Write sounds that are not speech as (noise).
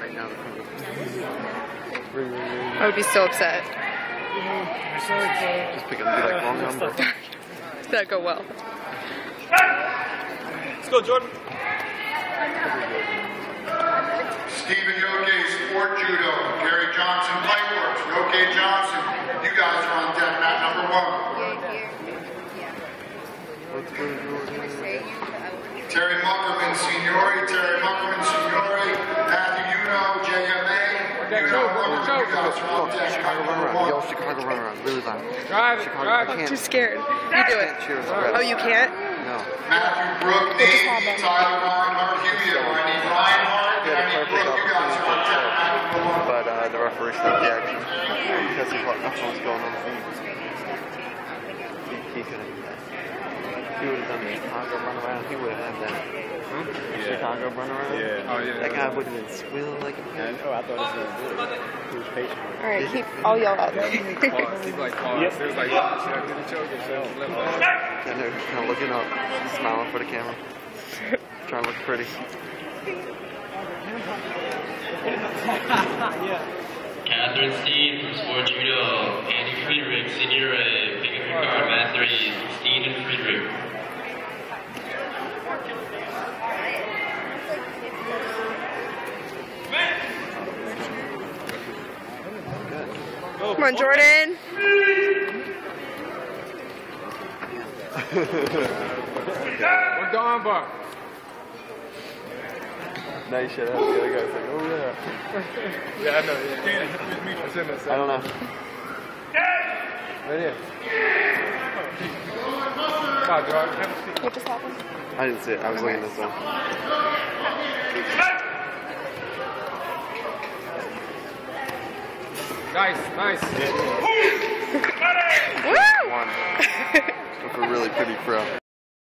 Right now. I would be so upset. Just pick up and like, wrong number. (laughs) That'd go well. Let's go, Jordan. Stephen Yoke, Sport Judo. Gary Johnson, Pipeworks. Yoke Johnson. You guys are on deck, mat number one. Let's go, Jordan. Terry Muckerman, Signori. Terry Muckerman, You know, Muckerman, you guys are Go, Chicago run around. Yell. Chicago run around. Really loud. Drive, Chicago. drive. I'm too scared. You do it. Cheers. Oh, you can't? No. Matthew Brook, Navy, Tyler Reinhardt. I need Reinhardt, He I had a need perfect Brook. You guys are on deck, mat number one. But uh, the referee stopped the action because he thought nothing was going on. He, he couldn't do that. He would have done the Chicago run around. He would have had that Chicago run around. Yeah. Oh, yeah. That guy would have been squealing like a I pig. know, I thought he was going to do it. He was patient. All right, keep. I'll yell at them. Pause. Like, pause. It was like, should I do the choke or should I let that? And they're kind of looking up, smiling for the camera, trying to look pretty. yeah. Catherine Steen from Sport Judo. Andy Friedrich, Senior A. Pick up your card, mat three. Steen and Friedrich. Come on, Jordan. We're gone, Buck. Now you should have the other guy's like, oh yeah. (laughs) Yeah, I know. Yeah. It's in the I don't know. Right here. Come on, Jordan. What just happened? I didn't see it. I was looking this one. Nice, nice. Woo! One. (laughs) With a really pretty pro.